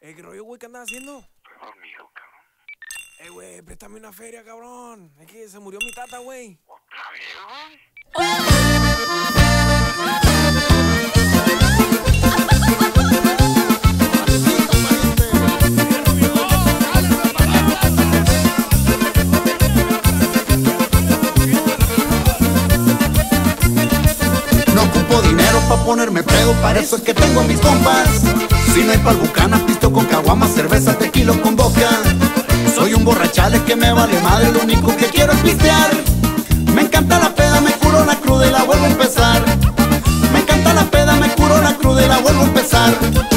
Eh, ¿qué rollo, güey? ¿Qué andas haciendo? dormido, cabrón. Eh, güey, préstame una feria, cabrón. Es que se murió mi tata, güey. ¿Otra vez, güey? Pa' ponerme pedo, para eso es que tengo mis compas. Si no hay pa'l bucana, pisto con caguama, cerveza, tequila con boca. Soy un borrachales que me vale madre, lo único que quiero es pistear. Me encanta la peda, me curo la cruda y la vuelvo a empezar. Me encanta la peda, me curo la cruda y la vuelvo a empezar.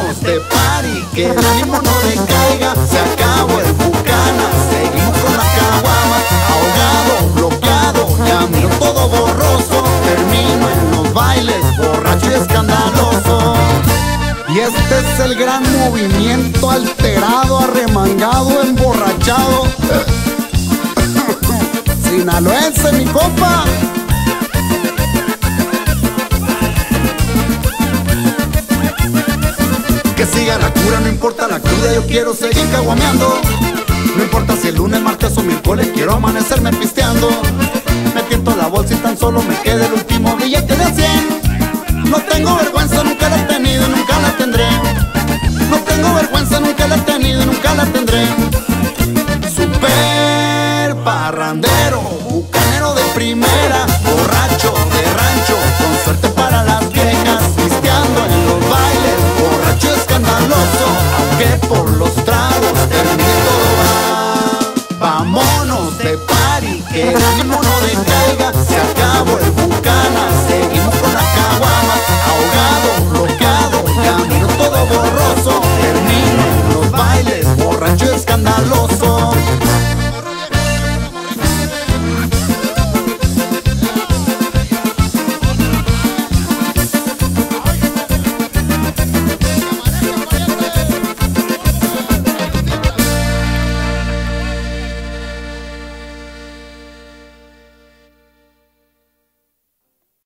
De party, que el ánimo no decaiga, se acabó el bucana, seguimos con las caguamas, ahogado, bloqueado, ya miro todo borroso, termino en los bailes, borracho y escandaloso. Y este es el gran movimiento alterado, arremangado, emborrachado. Sinaloense, mi compa. Que siga la cura, no importa la cruda, yo quiero seguir caguameando. No importa si el lunes, martes o miércoles, quiero amanecerme pisteando. Me tiento la bolsa y tan solo me queda el último billete de 100. No tengo vergüenza, nunca la he tenido y nunca la tendré. No tengo vergüenza, nunca la he tenido y nunca la tendré. Super parrandero. vámonos de party, que el ritmo no decaiga, se acabó el bucana, se